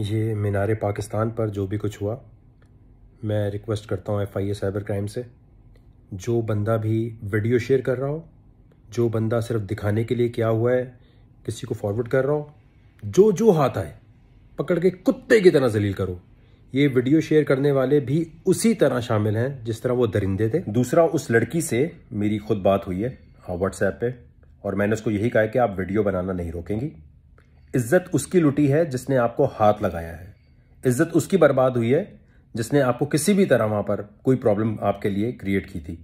ये मीनार पाकिस्तान पर जो भी कुछ हुआ, मैं रिक्वेस्ट करता हूँ F I A cyber crime से। जो बंदा भी वीडियो शेयर कर रहा हो, जो बंदा सिर्फ़ दिखाने के लिए क्या हुआ है, किसी को फॉरवर्ड कर रहा हो, जो जो हाथ आए, पकड़ के कुत्ते की तरह जलील करो। ये वीडियो शेयर करने वाले भी उसी तरह शामिल हैं, जिस तरह वो दरिंदे थे। दूसरा, उस लड़की से मेरी खुद बात हुई है व्हाट्सएप पे, और मैंने उसको यही कहा कि आप वीडियो बनाना नहीं रोकेंगी। इज़्ज़त उसकी लुटी है जिसने आपको हाथ लगाया है। इज़्ज़त उसकी बर्बाद हुई है जिसने आपको किसी भी तरह वहाँ पर कोई प्रॉब्लम आपके लिए क्रिएट की थी।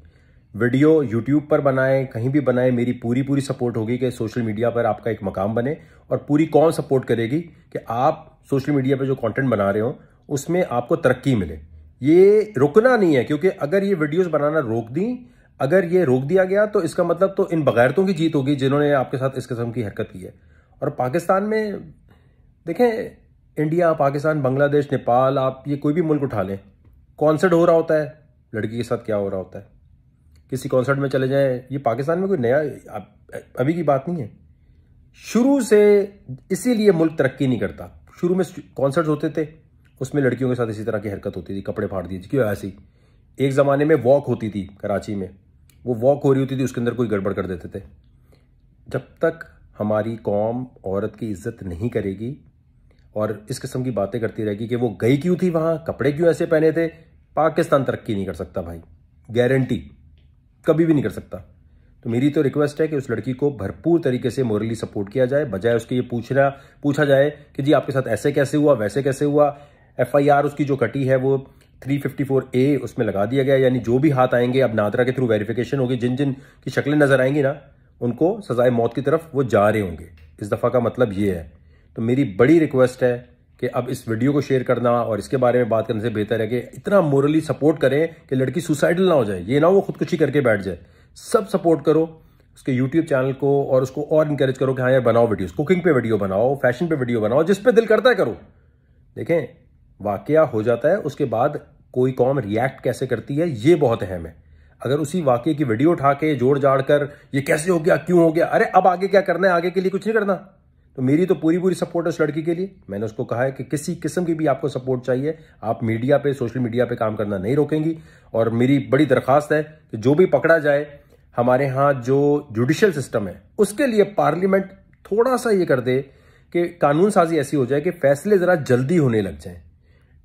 वीडियो यूट्यूब पर बनाए, कहीं भी बनाए, मेरी पूरी पूरी सपोर्ट होगी कि सोशल मीडिया पर आपका एक मकाम बने और पूरी कौन सपोर्ट करेगी कि आप सोशल मीडिया पर जो कंटेंट बना रहे हो, उसमें आपको तरक्की मिले। ये रुकना नहीं है, क्योंकि अगर ये वीडियोस बनाना रोक दी, अगर ये रोक दिया गया तो इसका मतलब तो इन बगैरतों की जीत होगी जिन्होंने आपके साथ इस किस्म की हरकत की है। और पाकिस्तान में, देखें, इंडिया, पाकिस्तान, बांग्लादेश, नेपाल, आप ये कोई भी मुल्क उठा लें कॉन्सर्ट हो रहा होता है, लड़की के साथ क्या हो रहा होता है? किसी कॉन्सर्ट में चले जाएँ, ये पाकिस्तान में कोई नया अभी की बात नहीं है। शुरू से इसीलिए मुल्क तरक्की नहीं करता। शुरू में कॉन्सर्ट होते थे, उसमें लड़कियों के साथ इसी तरह की हरकत होती थी, कपड़े फाड़ दिए क्यों ऐसी? एक ज़माने में वॉक होती थी कराची में, वो वॉक हो रही होती थी, उसके अंदर कोई गड़बड़ कर देते थे। जब तक हमारी कौम औरत की इज़्ज़त नहीं करेगी। और इस किस्म की बातें करती रहेगी कि वो गई क्यों थी वहाँ, कपड़े क्यों ऐसे पहने थे? पाकिस्तान तरक्की नहीं कर सकता भाई। गारंटी कभी भी नहीं कर सकता। तो मेरी तो रिक्वेस्ट है कि उस लड़की को भरपूर तरीके से मोरली सपोर्ट किया जाए, बजाय उसके ये पूछना, पूछा जाए कि जी आपके साथ ऐसे कैसे हुआ, वैसे कैसे हुआ? एफआईआर उसकी जो कटी है वो 354 ए उसमें लगा दिया गया, यानी जो भी हाथ आएँगे, अब नादरा के थ्रू वेरिफिकेशन होगी जिन जिन की शक्लें नज़र आएँगी ना उनको सजाए मौत की तरफ़ वो जा रहे होंगे। इस दफ़ा का मतलब ये है। तो मेरी बड़ी रिक्वेस्ट है कि अब इस वीडियो को शेयर करना और इसके बारे में बात करने से बेहतर है कि इतना मोरली सपोर्ट करें कि लड़की सुसाइडल ना हो जाए। ये ना वो खुदकुशी करके बैठ जाए। सब सपोर्ट करो। उसके यूट्यूब चैनल को और उसको और इंकरेज करो कि हाँ यार बनाओ वीडियोस कुकिंग पे वीडियो बनाओ फ़ैशन पे वीडियो बनाओ, जिस पे दिल करता है करो। देखें, वाकया हो जाता है, उसके बाद कोई कौम रिएक्ट कैसे करती है, ये बहुत अहम है। अगर उसी वाक्य की वीडियो उठा के जोड़ जाड़ कर, ये कैसे हो गया? क्यों हो गया? अरे, अब आगे क्या करना है? आगे के लिए कुछ नहीं करना। तो मेरी तो पूरी पूरी सपोर्ट है उस लड़की के लिए। मैंने उसको कहा है कि किसी किस्म की भी आपको सपोर्ट चाहिए। आप मीडिया पे सोशल मीडिया पे काम करना नहीं रोकेंगी। और मेरी बड़ी दरखास्त है कि जो भी पकड़ा जाए, हमारे यहाँ जो जुडिशियल सिस्टम है, उसके लिए पार्लियामेंट थोड़ा सा ये कर दे कि कानून साजी ऐसी हो जाए कि फैसले जरा जल्दी होने लग जाए।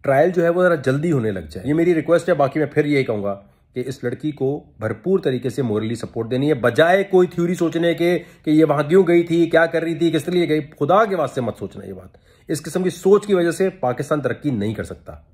ट्रायल जो है वो जरा जल्दी होने लग जाए। ये मेरी रिक्वेस्ट है, बाकी मैं फिर यही कहूँगा। कि इस लड़की को भरपूर तरीके से मोरली सपोर्ट देनी है, बजाय कोई थ्योरी सोचने के, कि ये वहाँ क्यों गई थी, क्या कर रही थी किस लिए गई, खुदा के वास्ते मत सोचना ये बात। इस किस्म की सोच की वजह से पाकिस्तान तरक्की नहीं कर सकता।